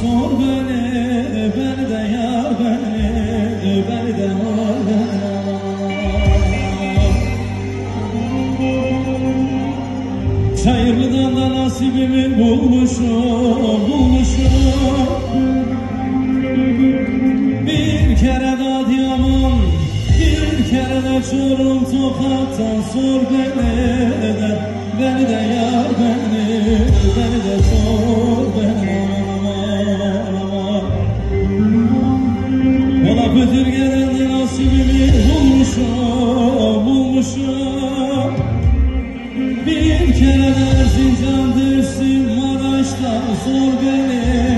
sor beni Beni yar beni Beni de yar beni Çayırlı'dan da nasibimi bulmuşum, bulmuşum. Bir kere de Adıyaman, bir kere de Çorum Tokat'tan sor beni de Beni de yar beni, beni de sor beni. Valla Pötürge'den de nasibimi bulmuşum, bulmuşum. Bir kere de Erzincan dersim Maraş'ta sor Beni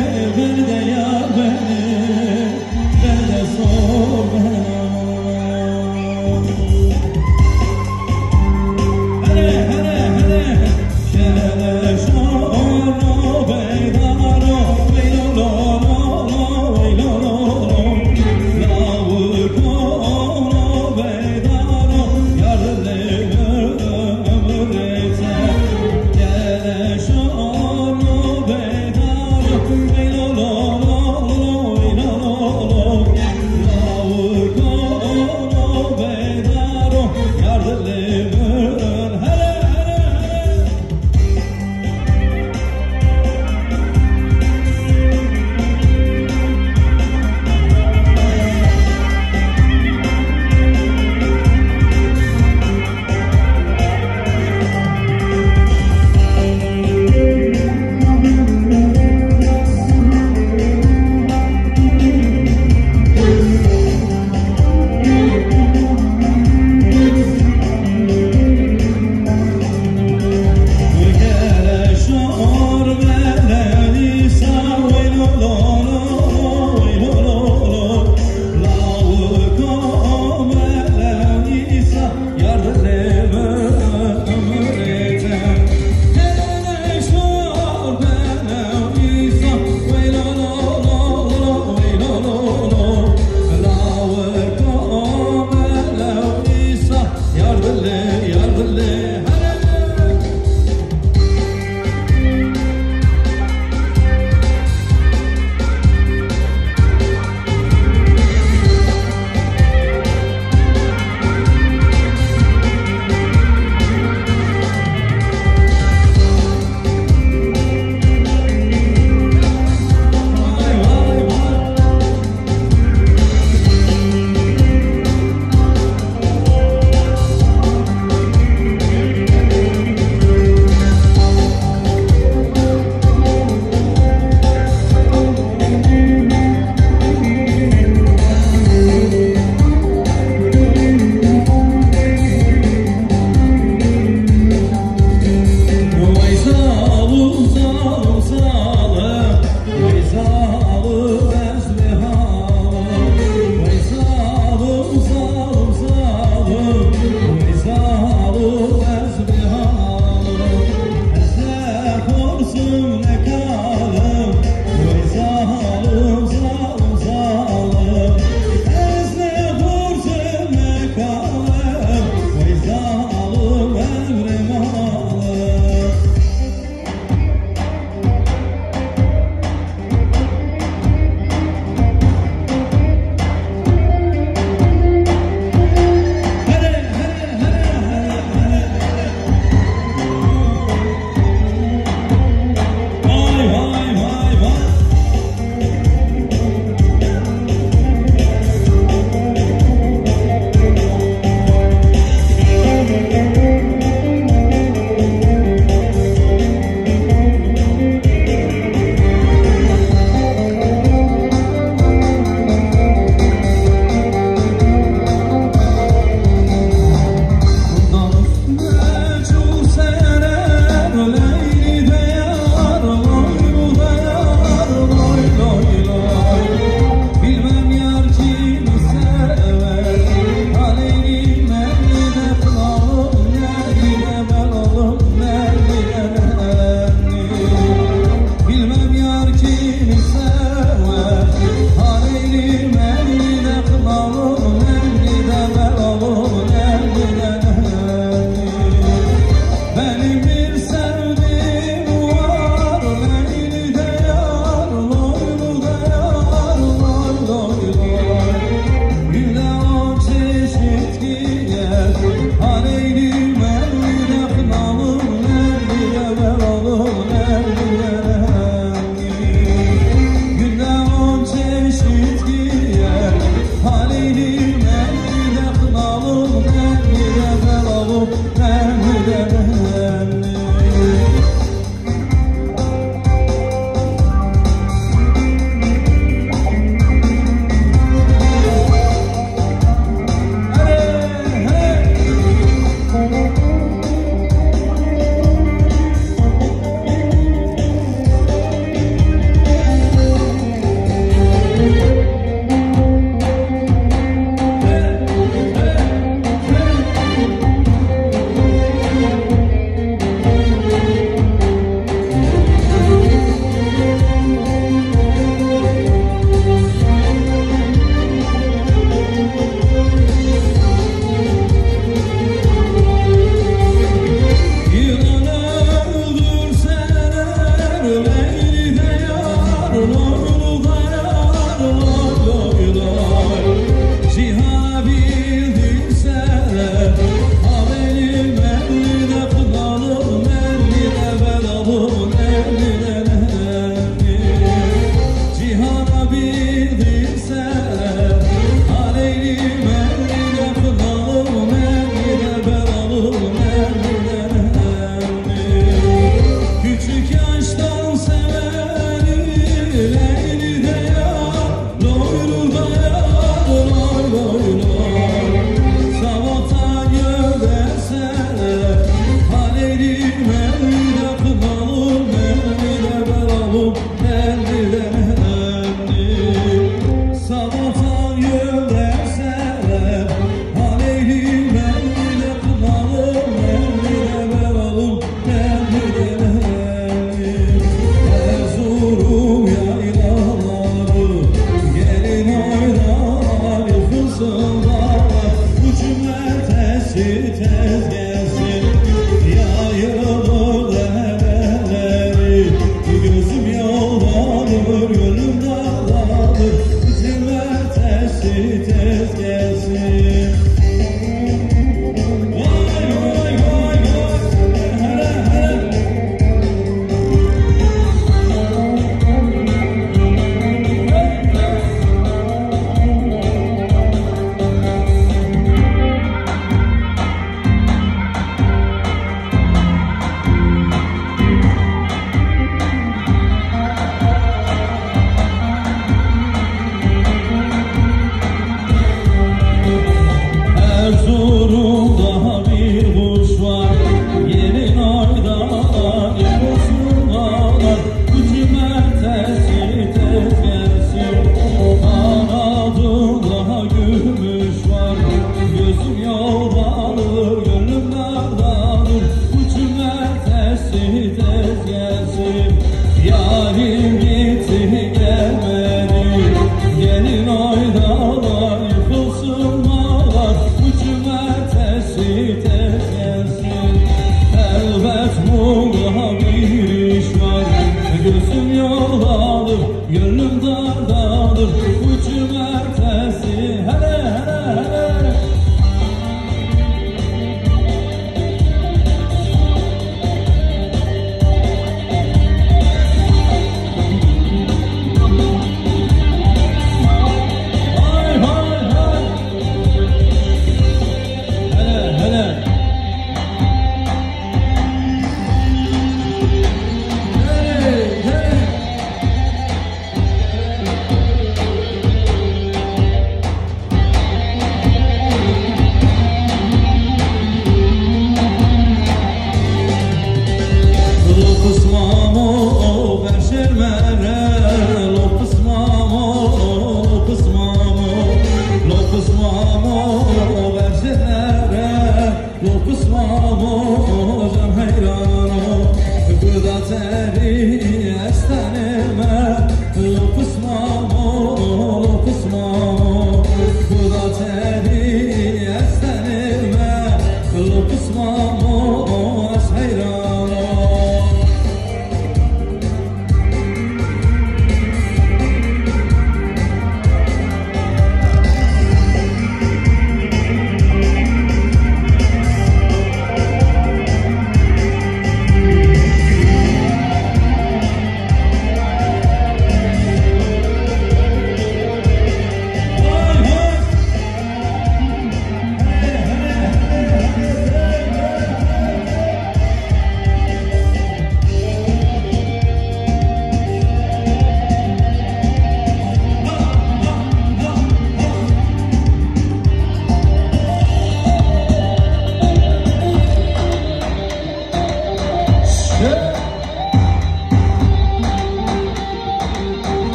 kusmamo Can hayran o Gıda terim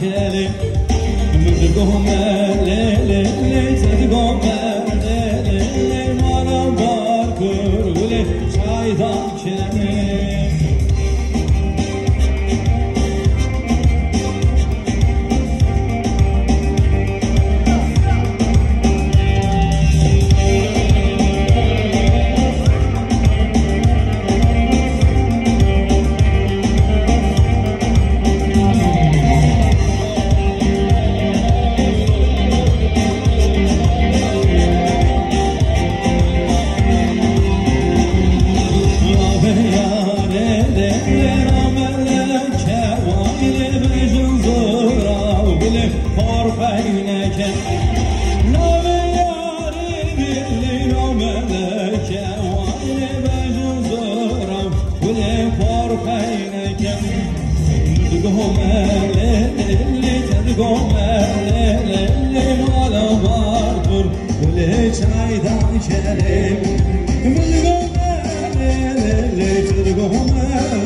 كلام من تلقوهم ليل ليل تلقوهم ليل ليل ما نبارك ولي شايطان كلامي çaydan kelim Bilgömer, çırgömer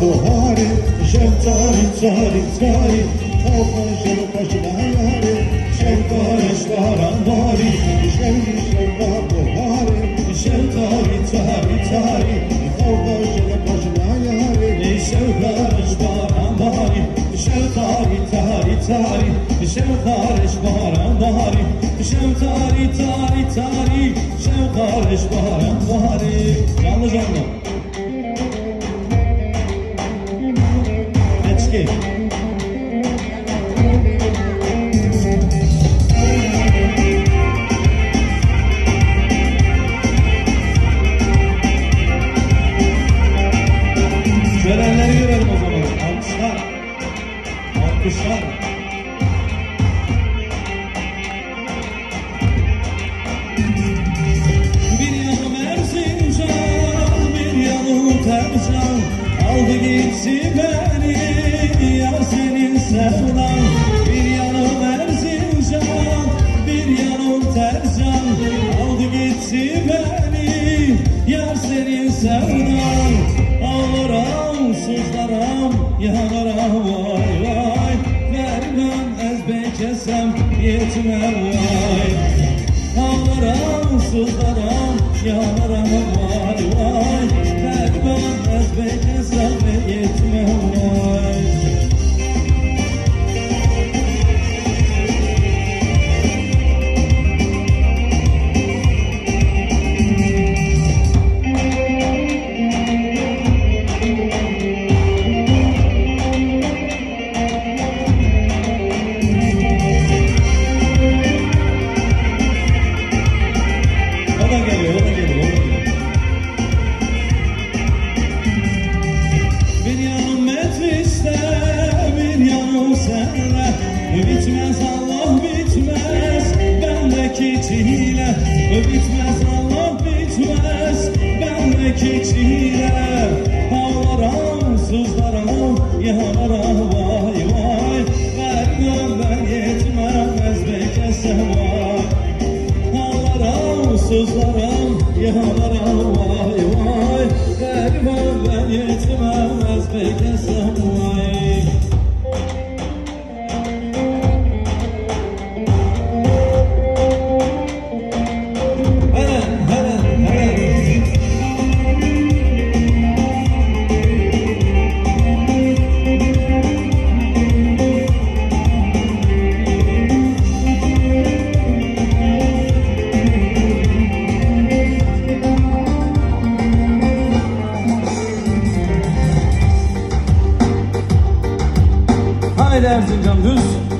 بهاري شمتاري تاري تاري أوفا شرطة شبهاري شمتاري شبهار أماري شمي شرطة بهاري شمتاري تاري تاري أوفا شرطة شبهاري شمتاري شبهار أماري شمتاري تاري تاري شمتاري شبهار أماري شمتاري تاري تاري شمتاري شبهار bizi beni Ya senin sevdan. Bir yanım Erzincan Bir yanım Tercan Aldı gitti beni Ya senin sevdan. Ağlaram sızlaram Yanaram vay vay. Gariban ezbek esem Yetime vay. Ağlaram sızlaram Yanaram vay vay. Gariban ezbek esem Bitmez Allah bitmez. Bendeki çile. Bitmez Allah bitmez. Bendeki çile. Havlara sızlara Yalara ah, vay vay. Vermiyor ben yetmez Bekesem vay. Havlara sızlara Yalara ah, vay vay. Vermiyor ben yetmez Bekesem edersin can düz.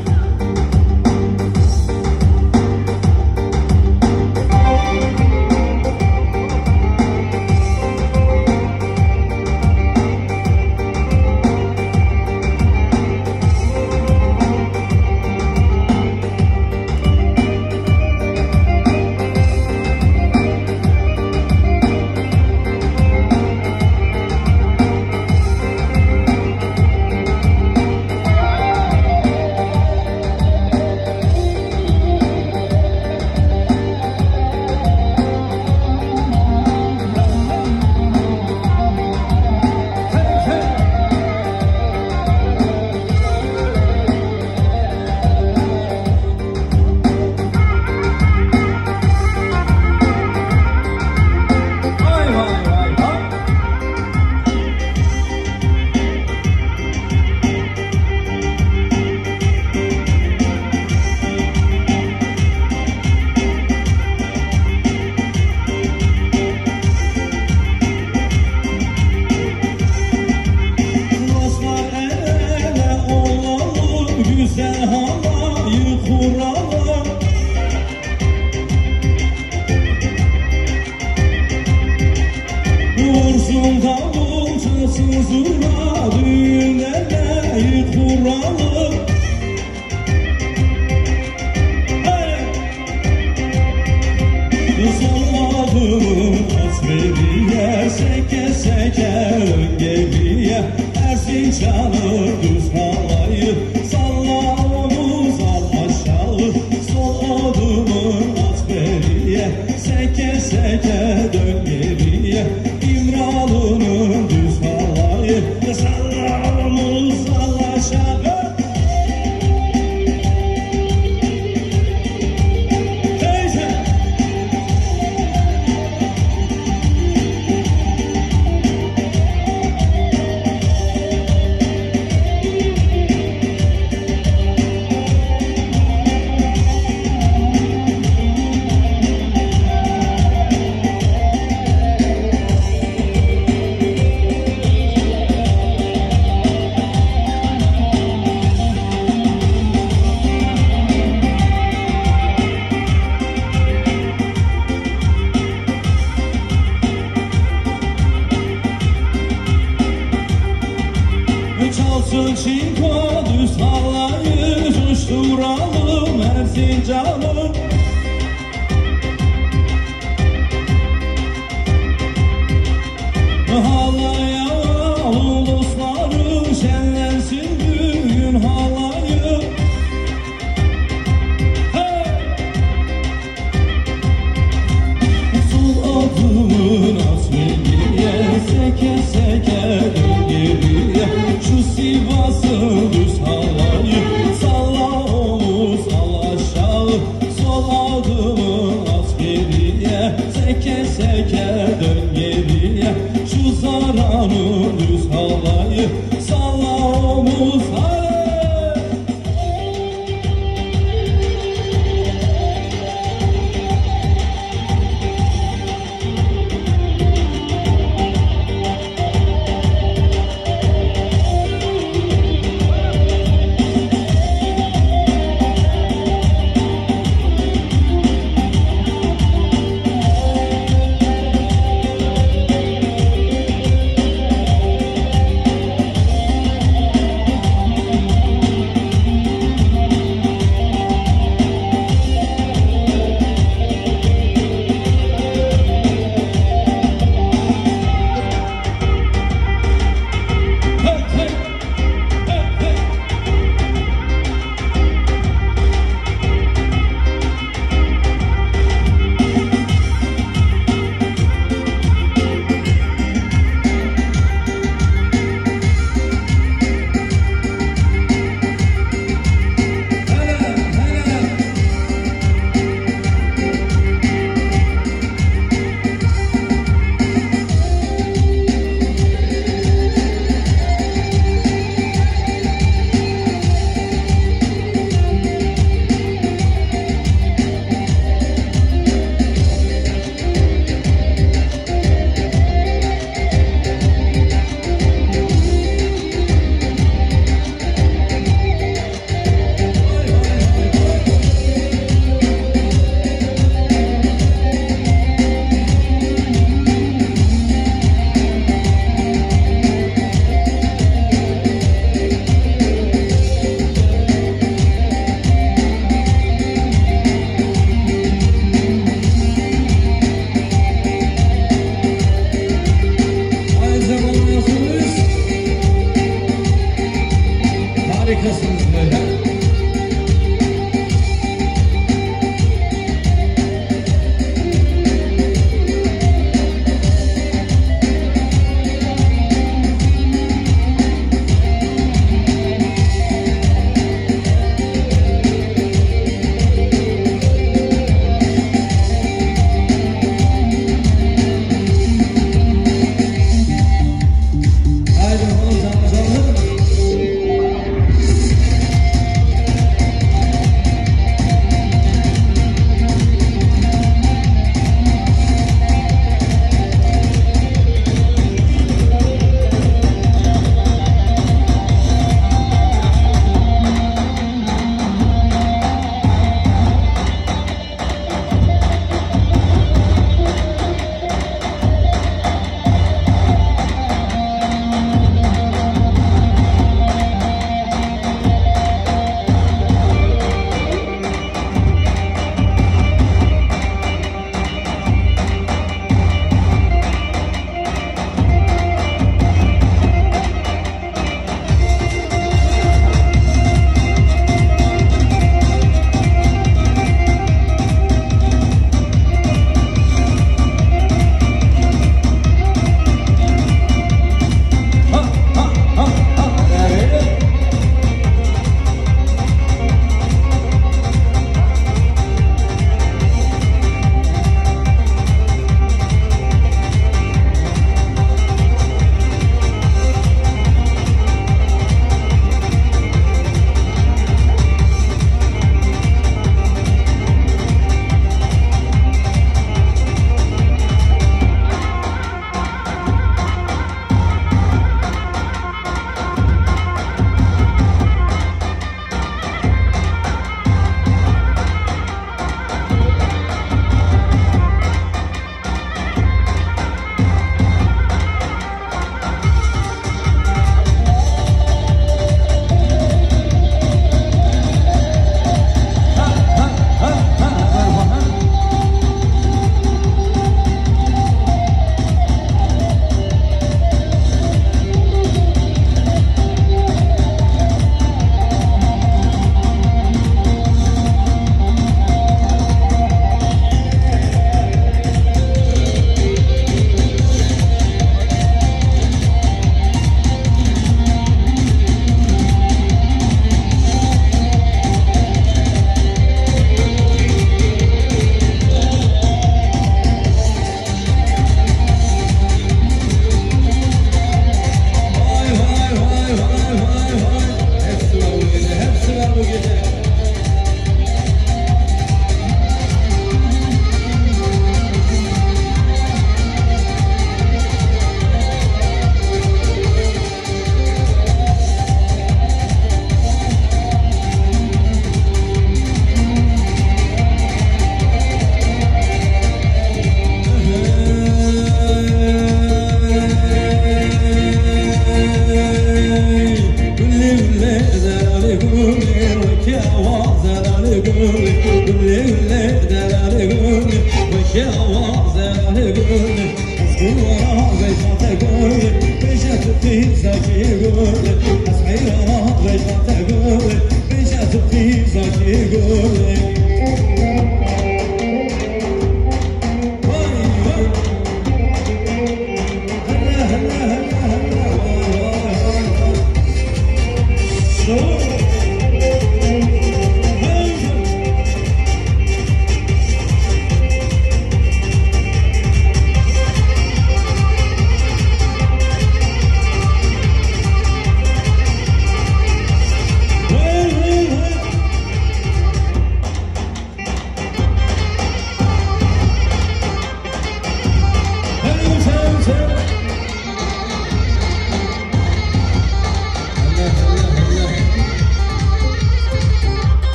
canção dos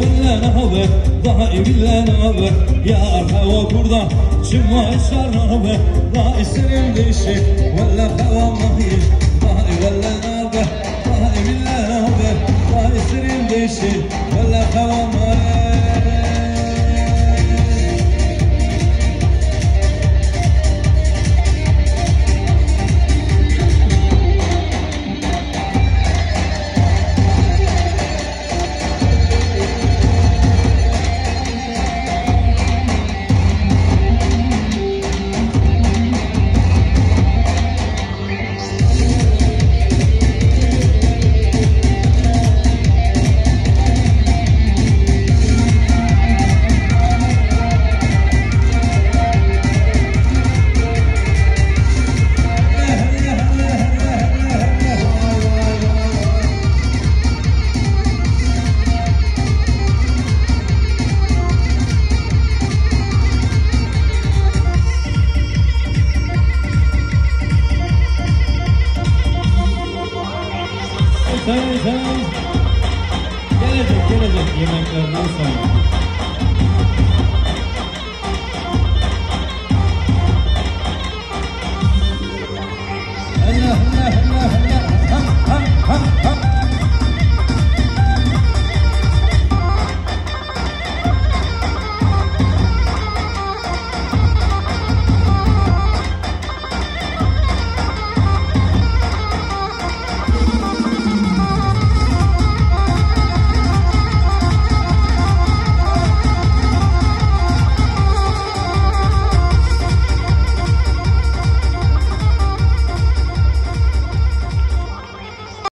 Villa nabe Dahi villa nabe Yar hava kurda Çıma işe nabe Dahi senin dişi Valla hava mahi Dahi villa nabe Dahi villa nabe Dahi senin dişi Valla hava mahi